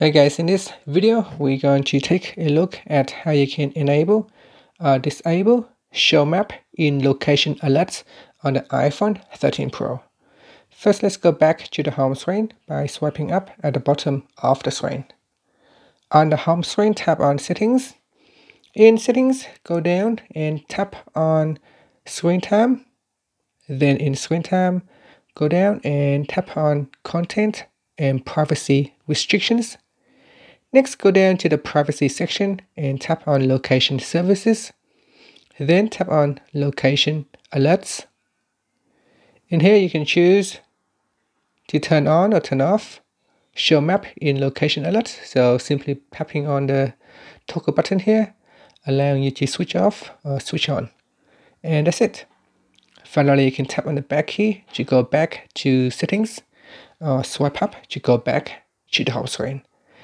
Hey guys, in this video, we're going to take a look at how you can enable or disable show map in location alerts on the iPhone 13 Pro. First, let's go back to the home screen by swiping up at the bottom of the screen. On the home screen, tap on settings. In settings, go down and tap on screen time. Then in screen time, go down and tap on content and privacy restrictions Next, go down to the privacy section and tap on location services. Then tap on location alerts. In here, you can choose to turn on or turn off show map in location alerts. So simply tapping on the toggle button here, allowing you to switch off or switch on. And that's it. Finally, you can tap on the back key to go back to settings or swipe up to go back to the home screen.